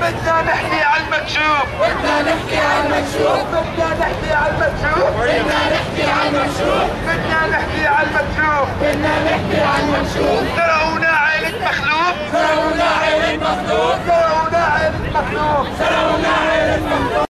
بدنا نحكي على المكشوف. بدنا نحكي على المكشوف. بدنا نحكي على المكشوف. بدنا نحكي على المكشوف. بدنا نحكي على المكشوف. بدنا نحكي على المكشوف. زرعونا عيلة مخلوق. زرعونا عين مخلوق. زرعونا عيلة مخلوق. زرعونا